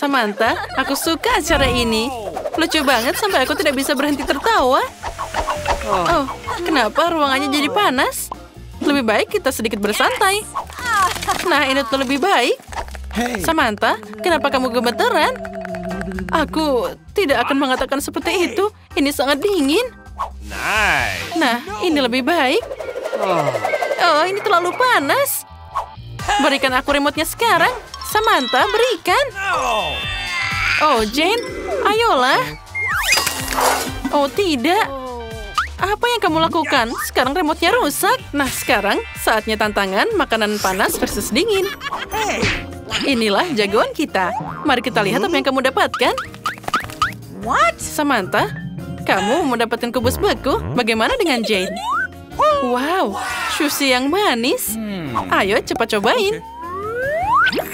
Samantha, aku suka acara ini. Lucu banget sampai aku tidak bisa berhenti tertawa. Oh, kenapa ruangannya jadi panas? Lebih baik kita sedikit bersantai. Nah, ini tuh lebih baik. Samantha, kenapa kamu gemeteran? Aku tidak akan mengatakan seperti itu. Ini sangat dingin. Nah, ini lebih baik. Oh, ini terlalu panas. Berikan aku remote-nya sekarang. Samantha, berikan. Oh, Jane, ayolah. Oh, tidak. Apa yang kamu lakukan? Sekarang remote-nya rusak. Nah, sekarang saatnya tantangan makanan panas versus dingin. Inilah jagoan kita. Mari kita lihat apa yang kamu dapatkan. What? Samantha, kamu mendapatkan kubus beku. Bagaimana dengan Jane? Wow, sushi yang manis. Ayo cepat cobain.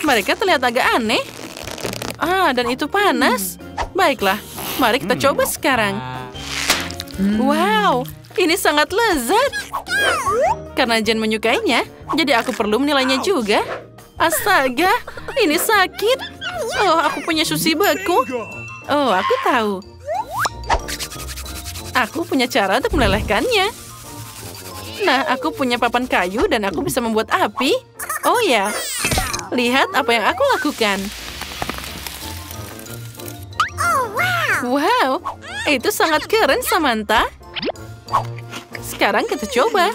Mereka terlihat agak aneh. Ah, dan itu panas. Baiklah, mari kita coba sekarang. Wow, ini sangat lezat. Karena Jen menyukainya, jadi aku perlu menilainya juga. Astaga, ini sakit. Oh, aku punya sushi beku. Oh, aku tahu. Aku punya cara untuk melelehkannya. Nah, aku punya papan kayu dan aku bisa membuat api. Oh ya, lihat apa yang aku lakukan. Wow, itu sangat keren, Samantha. Sekarang kita coba.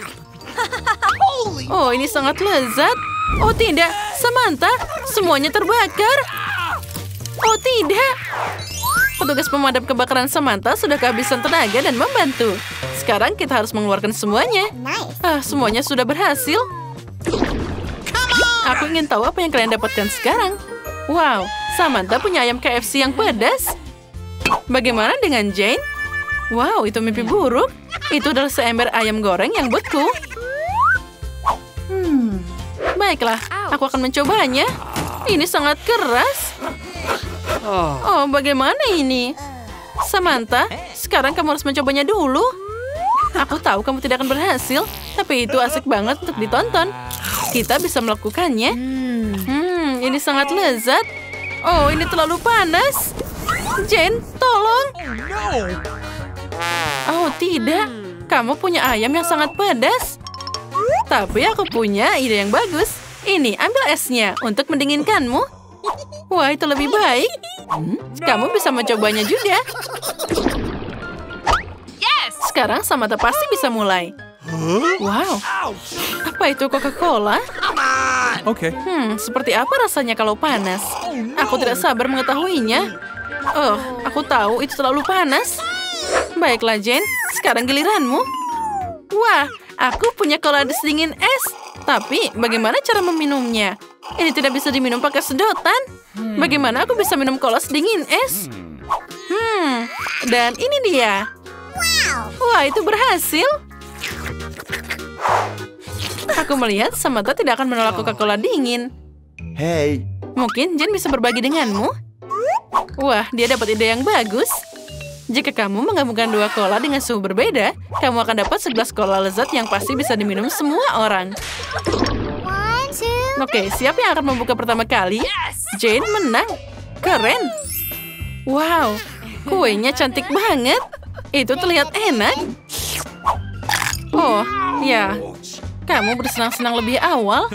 Oh, ini sangat lezat. Oh tidak, Samantha, semuanya terbakar. Oh tidak. Petugas pemadam kebakaran Samantha sudah kehabisan tenaga dan membantu. Sekarang kita harus mengeluarkan semuanya. Ah, semuanya sudah berhasil. Aku ingin tahu apa yang kalian dapatkan sekarang. Wow, Samantha punya ayam KFC yang pedas. Bagaimana dengan Jane? Wow, itu mimpi buruk. Itu adalah seember ayam goreng yang beku. Hmm, baiklah, aku akan mencobanya. Ini sangat keras. Oh, bagaimana ini? Samantha, sekarang kamu harus mencobanya dulu. Aku tahu kamu tidak akan berhasil, tapi itu asik banget untuk ditonton. Kita bisa melakukannya. Hmm, ini sangat lezat. Oh, ini terlalu panas. Jane, tolong. Oh, tidak. Kamu punya ayam yang sangat pedas. Tapi aku punya ide yang bagus. Ini, ambil esnya untuk mendinginkanmu. Wah, itu lebih baik. Hmm, Kamu bisa mencobanya juga. Sekarang Samantha pasti bisa mulai. Wow, apa itu Coca-Cola? Okay. Hmm, seperti apa rasanya kalau panas? Aku tidak sabar mengetahuinya. Oh, aku tahu itu terlalu panas. Baiklah, Jane. Sekarang giliranmu. Wah, aku punya koladus dingin es. Tapi, bagaimana cara meminumnya? Ini tidak bisa diminum pakai sedotan. Bagaimana aku bisa minum kolas dingin es? Hmm, dan ini dia. Wah, itu berhasil. Aku melihat Samantha tidak akan menolak Coca-Cola dingin. Hey, Mungkin Jen bisa berbagi denganmu. Wah, dia dapat ide yang bagus. Jika kamu menggabungkan dua cola dengan suhu berbeda, kamu akan dapat segelas cola lezat yang pasti bisa diminum semua orang. Oke, siapa yang akan membuka pertama kali? Jane menang. Keren. Wow, kuenya cantik banget. Itu terlihat enak. Oh, ya. Kamu bersenang-senang lebih awal.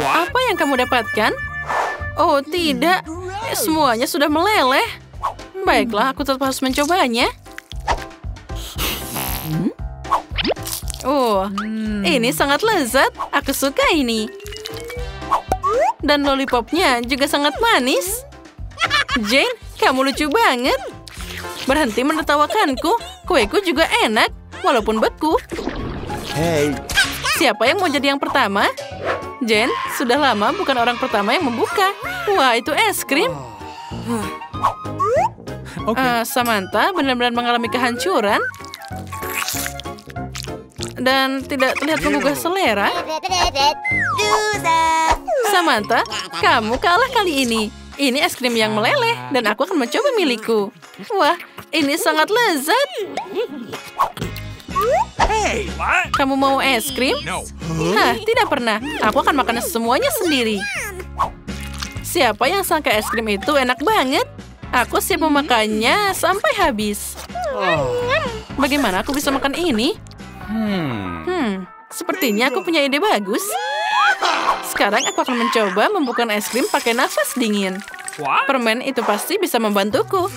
Apa yang kamu dapatkan? Oh, tidak. Semuanya sudah meleleh. Baiklah, aku tetap harus mencobanya. Hmm? Oh, ini sangat lezat. Aku suka ini. Dan lollipopnya juga sangat manis. Jane, kamu lucu banget. Berhenti menertawakanku. Kueku juga enak, walaupun beku. Hey, Siapa yang mau jadi yang pertama? Jen, sudah lama bukan orang pertama yang membuka. Wah, itu es krim. Okay. Eh, Samantha benar-benar mengalami kehancuran. Dan tidak terlihat menggugah selera. Samantha, kamu kalah kali ini. Ini es krim yang meleleh dan aku akan mencoba milikku. Wah, ini sangat lezat. What? Kamu mau es krim? No. Nah, tidak pernah. Aku akan makan semuanya sendiri. Siapa yang sangka es krim itu enak banget? Aku siap memakannya sampai habis. Bagaimana aku bisa makan ini? Hmm. Hmm, sepertinya aku punya ide bagus. Sekarang aku akan mencoba membuka es krim pakai nafas dingin. Permen itu pasti bisa membantuku.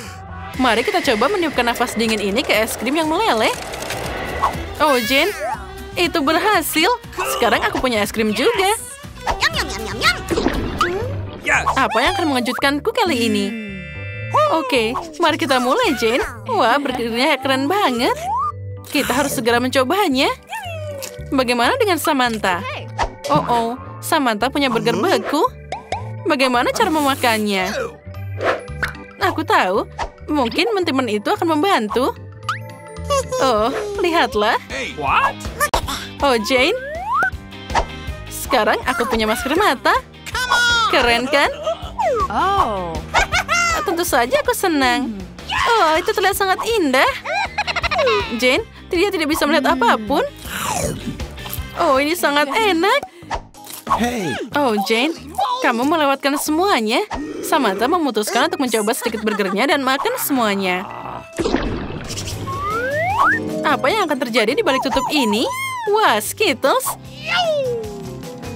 Mari kita coba meniupkan nafas dingin ini ke es krim yang meleleh. Oh, Jane, itu berhasil. Sekarang aku punya es krim juga. Yes. Apa yang akan mengejutkanku kali ini? Oke, mari kita mulai, Jane. Wah, burgernya keren banget. Kita harus segera mencobanya. Bagaimana dengan Samantha? Oh, oh, Samantha punya burger beku. Bagaimana cara memakannya? Aku tahu, mungkin teman itu akan membantu. Oh, lihatlah. What? Oh, Jane. Sekarang aku punya masker mata. Keren kan? Oh. Tentu saja aku senang. Oh, itu terlihat sangat indah. Jane, dia tidak bisa melihat apa pun. Oh, ini sangat enak. Hey, Oh, Jane, kamu melewatkan semuanya. Samantha memutuskan untuk mencoba sedikit burgernya dan makan semuanya. Apa yang akan terjadi di balik tutup ini? Wah, Skittles.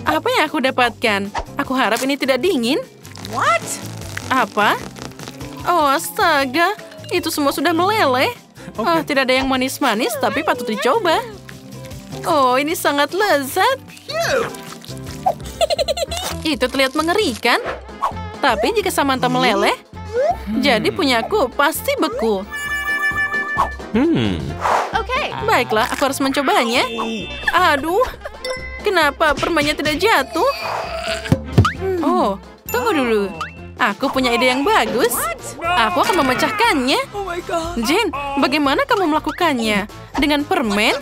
Apa yang aku dapatkan? Aku harap ini tidak dingin. What? Apa? Oh, astaga. Itu semua sudah meleleh. Oh, tidak ada yang manis-manis, tapi patut dicoba. Oh, ini sangat lezat. Itu terlihat mengerikan. Tapi jika Samantha meleleh, jadi punyaku pasti beku. Hmm. Baiklah, aku harus mencobanya. Aduh, kenapa permennya tidak jatuh? Oh, tunggu dulu. Aku punya ide yang bagus. Aku akan memecahkannya. Jane, bagaimana kamu melakukannya? Dengan permen?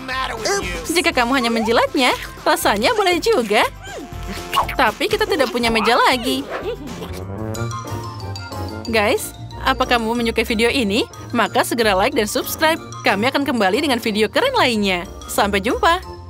Jika kamu hanya menjilatnya, rasanya boleh juga. Tapi kita tidak punya meja lagi. Guys, apa kamu menyukai video ini? Maka segera like dan subscribe. Kami akan kembali dengan video keren lainnya. Sampai jumpa!